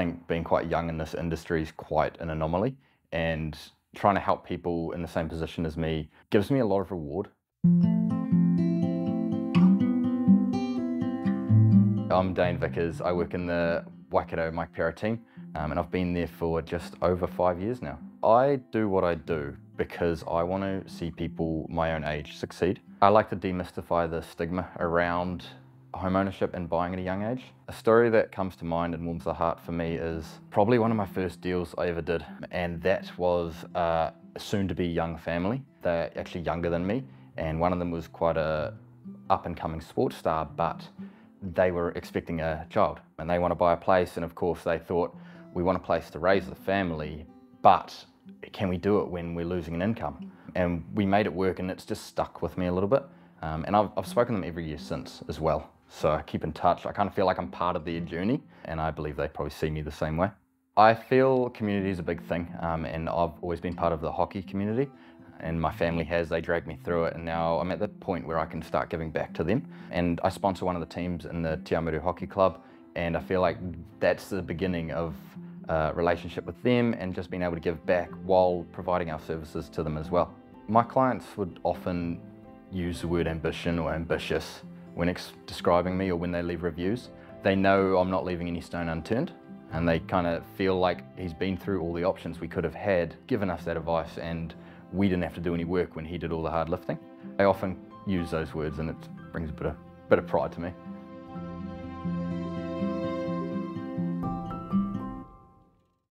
think being quite young in this industry is quite an anomaly, and trying to help people in the same position as me gives me a lot of reward. I'm Dane Vickers. I work in the Waikato Mike Pero team, um, and I've been there for just over five years now. I do what I do because I want to see people my own age succeed. I like to demystify the stigma around home ownership and buying at a young age. A story that comes to mind and warms the heart for me is probably one of my first deals I ever did, and that was a soon-to-be young family. They're actually younger than me, and one of them was quite a up-and-coming sports star, but they were expecting a child and they want to buy a place and of course they thought we want a place to raise the family but can we do it when we're losing an income and we made it work and it's just stuck with me a little bit um, and I've, I've spoken to them every year since as well so I keep in touch I kind of feel like I'm part of their journey and I believe they probably see me the same way I feel community is a big thing um, and I've always been part of the hockey community and my family has. They dragged me through it, and now I'm at the point where I can start giving back to them. And I sponsor one of the teams in the Te Awamutu Hockey Club, and I feel like that's the beginning of a relationship with them and just being able to give back while providing our services to them as well. My clients would often use the word ambition or ambitious when describing me or when they leave reviews. They know I'm not leaving any stone unturned and they kind of feel like he's been through all the options we could have had, given us that advice and we didn't have to do any work when he did all the hard lifting. I often use those words and it brings a bit of, bit of pride to me.